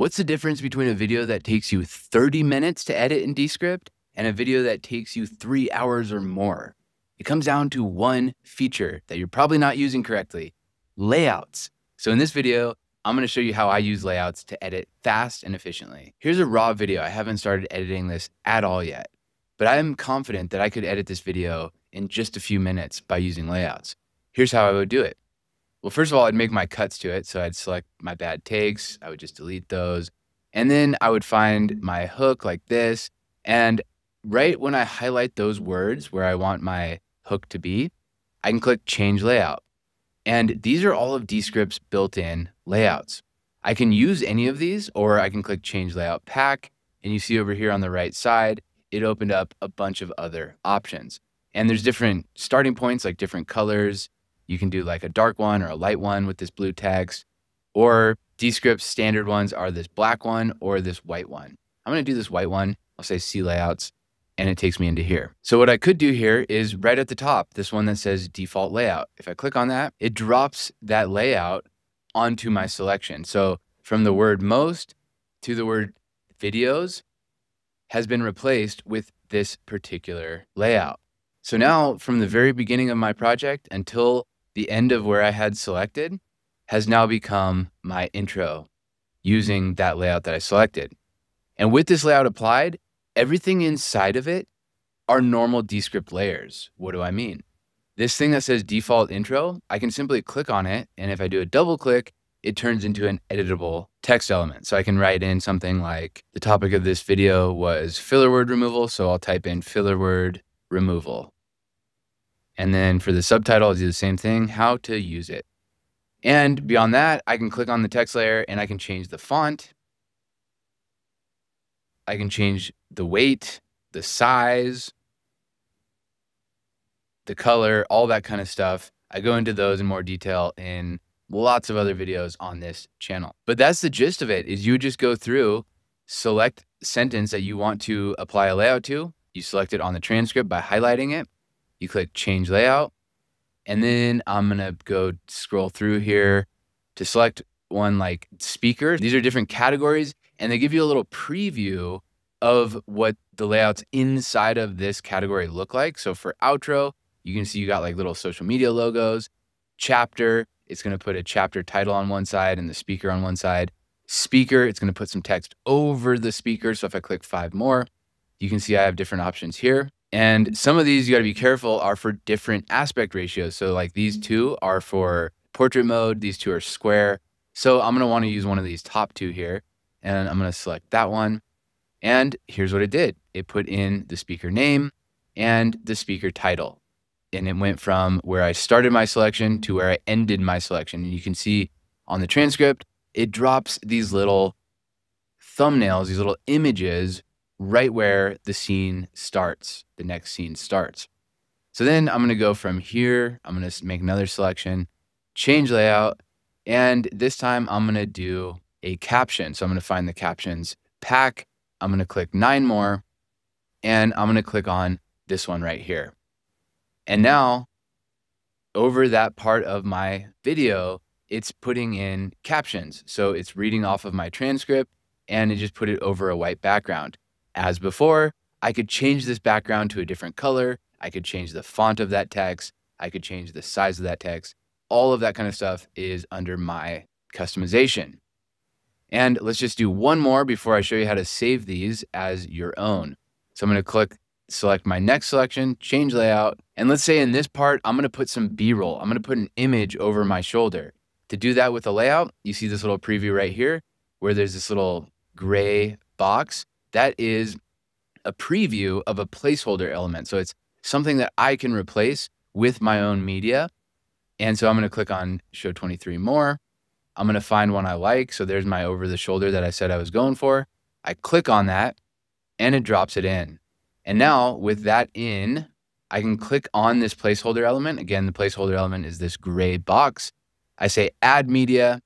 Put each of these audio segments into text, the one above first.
What's the difference between a video that takes you 30 minutes to edit in Descript and a video that takes you three hours or more? It comes down to one feature that you're probably not using correctly layouts. So in this video, I'm going to show you how I use layouts to edit fast and efficiently. Here's a raw video. I haven't started editing this at all yet, but I'm confident that I could edit this video in just a few minutes by using layouts. Here's how I would do it. Well, first of all, I'd make my cuts to it. So I'd select my bad takes. I would just delete those. And then I would find my hook like this. And right when I highlight those words where I want my hook to be, I can click change layout. And these are all of Descript's built-in layouts. I can use any of these or I can click change layout pack. And you see over here on the right side, it opened up a bunch of other options. And there's different starting points, like different colors, you can do like a dark one or a light one with this blue text, or Descript's standard ones are this black one or this white one. I'm to do this white one. I'll say see layouts and it takes me into here. So what I could do here is right at the top, this one that says default layout. If I click on that, it drops that layout onto my selection. So from the word most to the word videos has been replaced with this particular layout. So now from the very beginning of my project until the end of where I had selected has now become my intro using that layout that I selected. And with this layout applied, everything inside of it are normal Descript layers. What do I mean? This thing that says default intro, I can simply click on it. And if I do a double click, it turns into an editable text element. So I can write in something like the topic of this video was filler word removal. So I'll type in filler word removal. And then for the subtitle, I'll do the same thing, how to use it. And beyond that, I can click on the text layer and I can change the font. I can change the weight, the size, the color, all that kind of stuff. I go into those in more detail in lots of other videos on this channel. But that's the gist of it is you just go through, select sentence that you want to apply a layout to. You select it on the transcript by highlighting it you click change layout. And then I'm going to go scroll through here to select one like speaker. These are different categories and they give you a little preview of what the layouts inside of this category look like. So for outro, you can see you got like little social media logos. Chapter, it's going to put a chapter title on one side and the speaker on one side. Speaker, it's going to put some text over the speaker. So if I click five more, you can see I have different options here. And some of these you got to be careful are for different aspect ratios. So like these mm. two are for portrait mode, these two are square. So I'm going to want to use one of these top two here and I'm going to select that one. And here's what it did. It put in the speaker name and the speaker title. And it went from where I started my selection to where I ended my selection. And you can see on the transcript, it drops these little thumbnails, these little images right where the scene starts, the next scene starts. So then I'm going to go from here. I'm going to make another selection, change layout, and this time I'm going to do a caption. So I'm going to find the captions pack. I'm going to click nine more, and I'm going to click on this one right here. And now over that part of my video, it's putting in captions. So it's reading off of my transcript and it just put it over a white background. As before, I could change this background to a different color. I could change the font of that text. I could change the size of that text. All of that kind of stuff is under my customization. And let's just do one more before I show you how to save these as your own. So I'm going to click, select my next selection, change layout. And let's say in this part, I'm going to put some B-roll. I'm going to put an image over my shoulder. To do that with a layout, you see this little preview right here where there's this little gray box that is a preview of a placeholder element. So it's something that I can replace with my own media. And so I'm going to click on show 23 more. I'm going to find one I like. So there's my over the shoulder that I said I was going for. I click on that and it drops it in. And now with that in, I can click on this placeholder element. Again, the placeholder element is this gray box. I say add media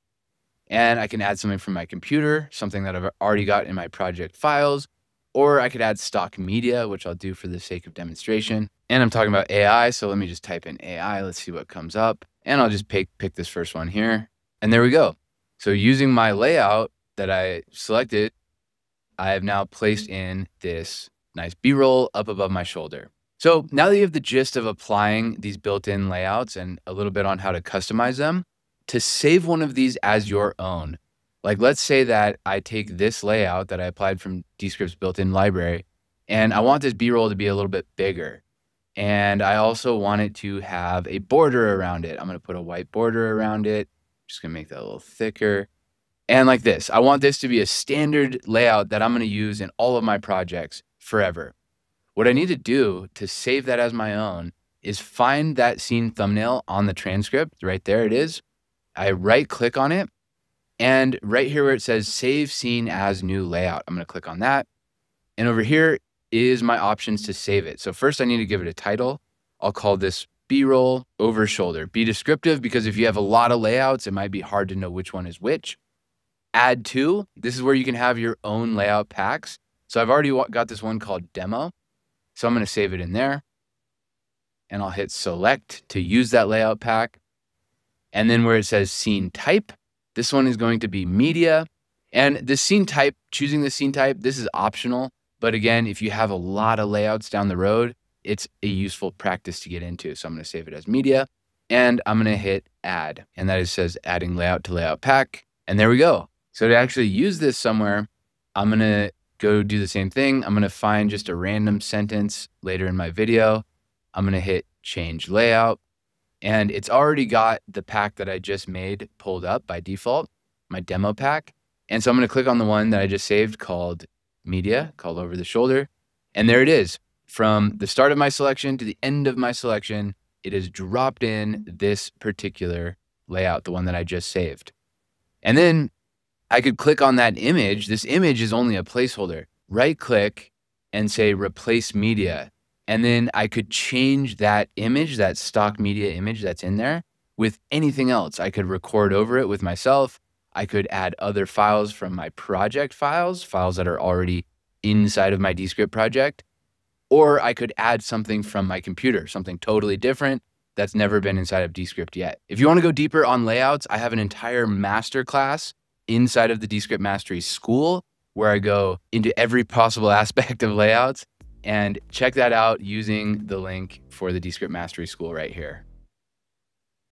and I can add something from my computer, something that I've already got in my project files, or I could add stock media, which I'll do for the sake of demonstration. And I'm talking about AI, so let me just type in AI. Let's see what comes up. And I'll just pick, pick this first one here. And there we go. So using my layout that I selected, I have now placed in this nice B-roll up above my shoulder. So now that you have the gist of applying these built-in layouts and a little bit on how to customize them, to save one of these as your own, like let's say that I take this layout that I applied from Descript's built-in library, and I want this B-roll to be a little bit bigger. And I also want it to have a border around it. I'm going to put a white border around it. Just going to make that a little thicker. And like this, I want this to be a standard layout that I'm going to use in all of my projects forever. What I need to do to save that as my own is find that scene thumbnail on the transcript. Right there it is. I right click on it. And right here where it says save scene as new layout, I'm going to click on that. And over here is my options to save it. So first I need to give it a title. I'll call this B-roll over shoulder. Be descriptive because if you have a lot of layouts, it might be hard to know which one is which. Add to, this is where you can have your own layout packs. So I've already got this one called demo. So I'm going to save it in there. And I'll hit select to use that layout pack. And then where it says scene type, this one is going to be media. And the scene type, choosing the scene type, this is optional. But again, if you have a lot of layouts down the road, it's a useful practice to get into. So I'm going to save it as media and I'm going to hit add. And that is says adding layout to layout pack. And there we go. So to actually use this somewhere, I'm going to go do the same thing. I'm going to find just a random sentence later in my video. I'm going to hit change layout and it's already got the pack that I just made pulled up by default, my demo pack. And so I'm going to click on the one that I just saved called media, called over the shoulder. And there it is. From the start of my selection to the end of my selection, it has dropped in this particular layout, the one that I just saved. And then I could click on that image. This image is only a placeholder. Right click and say replace media. And then I could change that image, that stock media image that's in there with anything else. I could record over it with myself. I could add other files from my project files, files that are already inside of my Descript project. Or I could add something from my computer, something totally different that's never been inside of Descript yet. If you want to go deeper on layouts, I have an entire masterclass inside of the Descript Mastery School where I go into every possible aspect of layouts and check that out using the link for the Descript Mastery School right here.